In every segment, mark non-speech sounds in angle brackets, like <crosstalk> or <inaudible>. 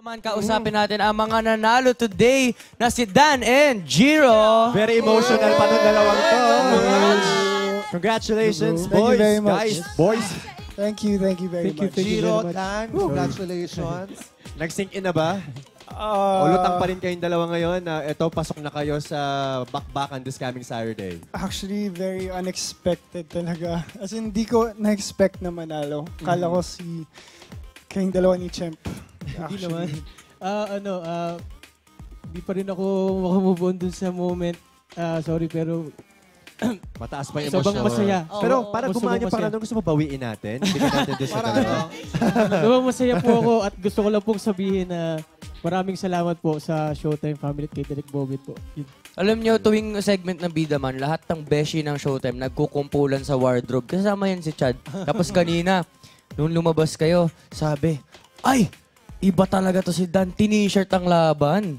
Naman kausapin natin ang mga nanalo today na si Dan and Jiro. Very emotional pa ng dalawang to. Congratulations, Thank you boys, very much. guys, boys. Thank you, thank you very Thank you, much. thank you very much. Dan, congratulations. <laughs> Nag-sync in na ba? Uh, o lutang pa rin kayong dalawa ngayon na ito, pasok na kayo sa bakbakan this coming Saturday. Actually, very unexpected talaga. As in, hindi ko na-expect na manalo. Kala ko si kayong dalawa ni Champ. Hindi naman. <laughs> Ah, ano, ah, di pa rin ako makamove on dun sa moment. Ah, sorry, pero <clears throat> Mataas pa yung sobrang emosyon. masaya. Pero Oo, para niyo, para masaya. anong gusto mo bawiin natin? Bigyan natin din sa dalawa. ano? <laughs> Sobrang masaya po ako at gusto ko lang pong sabihin na maraming salamat po sa Showtime Family at kay Derek Bobit po. Yun. Alam nyo, tuwing segment ng Bida Man, lahat ng beshi ng Showtime nagkukumpulan sa wardrobe. Kasama yan si Chad. Tapos <laughs> kanina, nung lumabas kayo, sabi, ay, iba talaga to si Dan. Tini-shirt ang laban.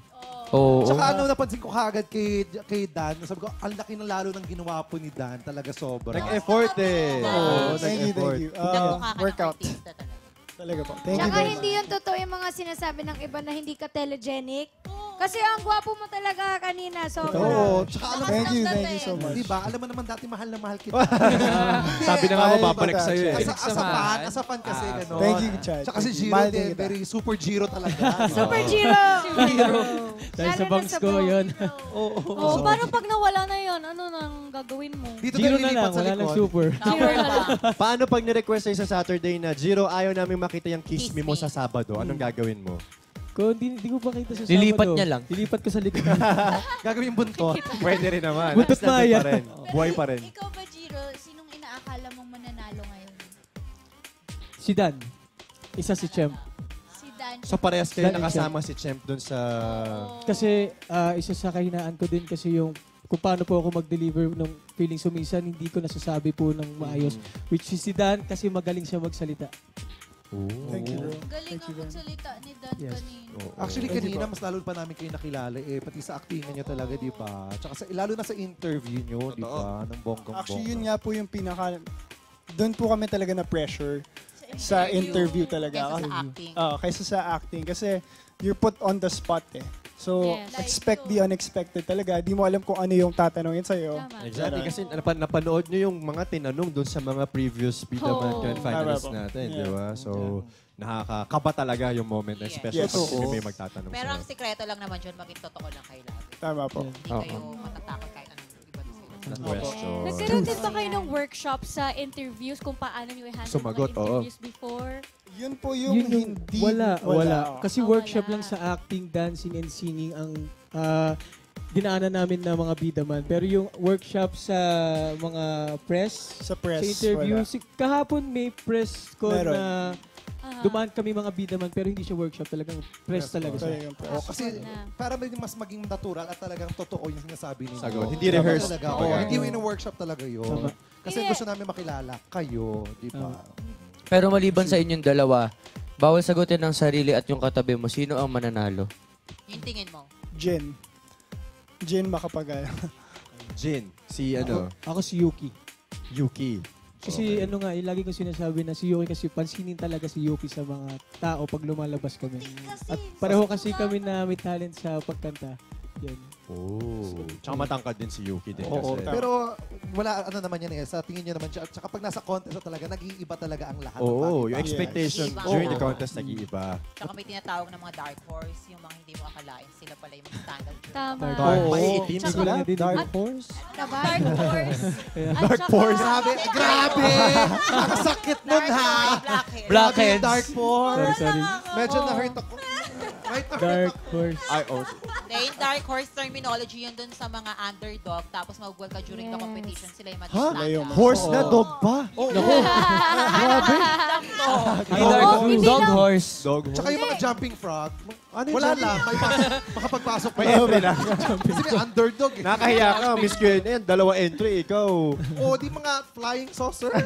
Oo. Tsaka ano, napansin ko kagad kay, kay Dan, sabi ko, ang laki ng lalo ng ginawa po ni Dan, talaga sobra. Nag-effort eh. Oo, thank you, nag-effort. thank you. Uh, Nagmukha ka ng workout. artista talaga. Talaga po. Thank you Tsaka very hindi much. yun totoo yung mga sinasabi ng iba na hindi ka telegenic. Kasi ang gwapo mo talaga kanina. So, Oo, tsaka alam mo, Thank you, thank you so much. di ba, alam mo naman dati mahal na mahal kita. <laughs> Sabi na nga mo, Bye, babalik sa'yo eh. As as a fan, as a fan kasi, gano'n. Thank you, Chad. Tsaka si. Giro very super Giro talaga. <laughs> Super Giro! Dahil Lalo sa bangs ko, yun. Oh, paano pag nawala na yon Ano nang gagawin mo? Dito Zero na lang, wala nang super. Giro na lang. <laughs> Paano pag ni-request sa'yo sa Saturday na, Jiro, ayaw namin makita yung kiss, Kiss me mo sa Sabado. Anong gagawin mo? Kung di, di ko pa kita sa Lilipat Sabado, niya lang. Lilipat ko sa likod. <laughs> Gagawin yung buntot. Pwede rin naman. Buntot Maya. pa rin. Buhay pa rin. Ikaw ba, Jiro, sinong inaakala mong mananalo ngayon? si Dan. Isa si Champ. Si Dan. So parehas kayo Dan and nakasama si Champ dun sa... Kasi ah, isa sa kahinaan ko din kasi yung kung paano po ako mag-deliver ng feeling sumisan, hindi ko nasasabi po ng maayos. Which is si Dan kasi magaling siya magsalita. Thank you, bro. Galing Thank you ang magsalita ni Dan Yes. kanina. Actually, Thank you kanina, po. mas lalo pa namin kayo nakilala eh. Pati sa actingan niyo talaga, di ba? Tsaka sa, lalo na sa interview niyo, di ba? Ng bonggang Actually, yun nga po yung pinaka... Doon po kami talaga na pressure sa interview talaga. Kesa sa acting. Oo, kaysa sa acting. Kasi you're put on the spot eh. So, Yes. expect the unexpected talaga. Di mo alam kung ano yung tatanungin sa'yo. Tama. Exactly. Kasi napan napanood nyo yung mga tinanong dun sa mga previous Bidaman Oo. Grand finalists Tama po. natin, Yeah. di ba? So, nakakakaba talaga yung moment na Yes. especially Yes. pag may magtatanong Pero ang sa'yo. sikreto lang naman dyan, maging totoo lang kayo lagi. Tama po. Hindi kayo matatakot kahit Not question. Nagkaroon din ba kayo ng workshop sa interviews kung paano nyo i-handle Sumagot, mga oo. interviews before? Yun po yung, Yun yung hindi... wala, wala. Kasi Ah, workshop wala. lang sa acting, dancing, and singing ang ah, dinaanan namin na mga bidaman. Pero yung workshop sa mga press, Sa press, sa interview, wala. si, kahapon may press ko Meron. na. Dumaan kami mga bidaman pero hindi siya workshop talagang press talaga siya. Oh, kasi para may mas maging natural at talagang totoo yung sinasabi ninyo. Sagot. Hindi Tama rehearsed. Talaga. Kumbaga. Oh, hindi yung workshop talaga yun. Tama. Kasi Hindi. gusto namin makilala kayo, di ba? Pero maliban sa inyong dalawa, bawal sagutin ng sarili at yung katabi mo, sino ang mananalo? Yung tingin mo. Jen. Jen makapagal. Jin, si ano, Ako si Yuki. Yuki. Kasi ano nga, eh, lagi ko sinasabi na si Yuki kasi pansinin talaga si Yuki sa mga tao pag lumalabas kami. At pareho kasi kami na may talent sa pagkanta. Yan. Oh. Tsaka matangkad din si Yuki din Oo, kasi. Pero wala ano naman yan eh. Sa tingin niyo naman siya. At saka pag nasa contest na talaga, nag-iiba talaga ang lahat. Oo, Iba-iba. yung expectation Yes. during the Oo. contest nag-iiba. Tsaka may tinatawag ng mga dark horse, yung mga hindi mo akalain, sila pala yung standard. <laughs> Tama. Dark. Oo. Maiitim Hindi ko sila? lang nadidinig. Dark horse? Dark horse. At Dark saka- horse. Grabe, grabe! Nakasakit nun Dark ha! horse, blackhead. Blackheads. Dark Sorry, Force. sorry. Medyo na-hurt ako. Right na-hurt Dark horse. Ay, oh. Yung dark horse terminology yun dun sa mga underdog, tapos mag-work ka during the Yes. competition, sila yung Ha? mag-stand Horse na dog pa? Ay, dark, Oo, hindi dog lang. horse. Dog Tsaka yung mga jumping frog, Ano yung wala jumping- lang. May pasok, makapagpasok pa <laughs> entry lang. Kasi may underdog eh. Nakahiya ka, Miss QNN. Dalawa entry, ikaw. O, di mga flying saucer. <laughs>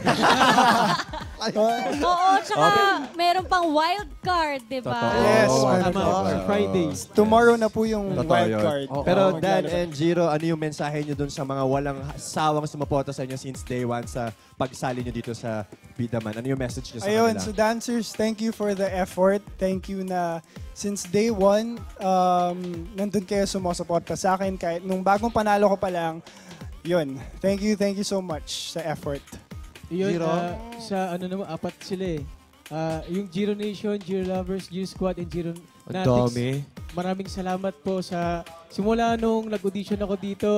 Oo, tsaka meron pang wild card, di ba? Yes, Tama, po. on Friday. Tomorrow na po yung Totoo wild yun. card. Pero Dan and Jiro, ano yung mensahe nyo dun sa mga walang sawang sumuporta sa inyo since day one sa pagsali nyo dito sa Bidaman? Ano yung message nyo sa Ayun, kanila? so dancers, thank you for the effort. Thank you na since day one, um, nandun kayo sumusuporta sa akin. Kahit nung bagong panalo ko pa lang, yun. Thank you, thank you so much sa effort. Yun, Giro? ah, sa ano naman, apat sila eh. Ah, yung Giro Nation, Giro Lovers, Giro Squad, and Giro Ang Natics. dami. Maraming salamat po sa simula nung nag-audition ako dito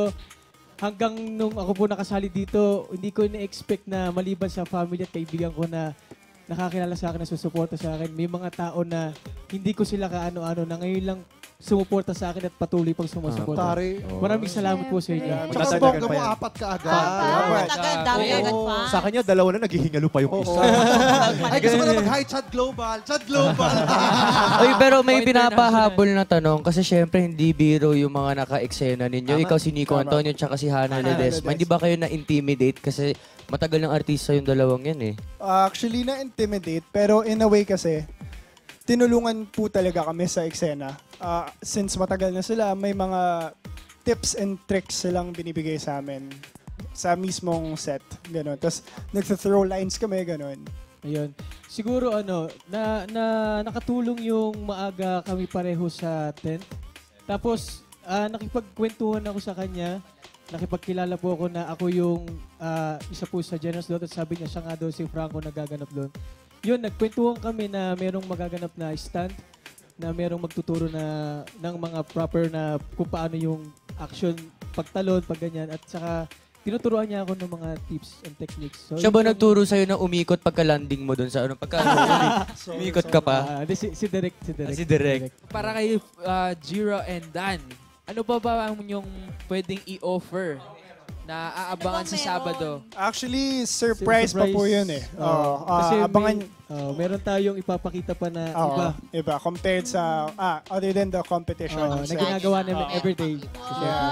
hanggang nung ako po nakasali dito, hindi ko na-expect na maliban sa family at kaibigan ko na nakakilala sa akin na susuporta sa akin. May mga tao na hindi ko sila kaano-ano na ngayon lang sumuporta sa akin at patuloy pang sumusuporta. Tari. Maraming salamat po sa inyo. Tsaka Madadagdagan bongga pa mo, yan. apat ka agad. Dapat. Agad, dami agad pa. Sa kanya, dalawa na naghihingalo pa yung isa. <laughs> Ay, gusto ko na mag-hi, Chad Global. Chad Global. <laughs> Oy, pero may Oh, pinapahabol na tanong kasi syempre hindi biro yung mga naka-eksena ninyo. Tama. Ikaw si Nico Tama. Antonio tsaka si Hannah. Ledesma. Hindi ba kayo na-intimidate kasi matagal ng artista yung dalawang yan eh. Actually, na-intimidate. Pero in a way kasi, tinulungan po talaga kami sa eksena. Ah, since matagal na sila, may mga tips and tricks silang binibigay sa amin sa mismong set. Ganon. Tapos, nagsa-throw lines kami, ganon. Ayun. Siguro ano, na, na nakatulong yung maaga kami pareho sa tent. Tapos, ah, nakipagkwentuhan ako sa kanya. Nakipagkilala po ako na ako yung ah, isa po sa Generous doon. At sabi niya siya nga daw si Franco nagaganap doon. Yun, nagkwentuhan kami na merong magaganap na stand na merong magtuturo na ng mga proper na kung paano yung action pagtalon, pag ganyan. At saka, tinuturuan niya ako ng mga tips and techniques. So, Siya ba yun ang- nagturo sa'yo na umikot pagka-landing mo dun sa ano? Pagka <laughs> <laughs> umikot ka pa? Ah, di, si, si Direk, si Direk. Ah, si Direk. Para kay uh, Jiro and Dan, ano pa ba ang yung pwedeng i-offer na aabangan ba sa Sabado? Actually, surprise, pa po yun eh. Oo. Oo. Ah, Kasi abangan, may, oh, meron tayong ipapakita pa na Oo, iba iba. Compared sa, ah, other than the competition. oh, na ginagawa namin Oo. everyday. Yeah,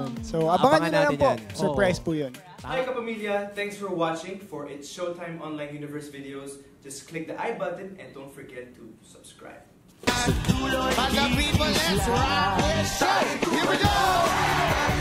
yun. So, abangan nyo na lang natin po. yan. Surprise po yun. Hi Kapamilya! Thanks for watching. For It's Showtime Online Universe videos, just click the I button and don't forget to subscribe. Here we go!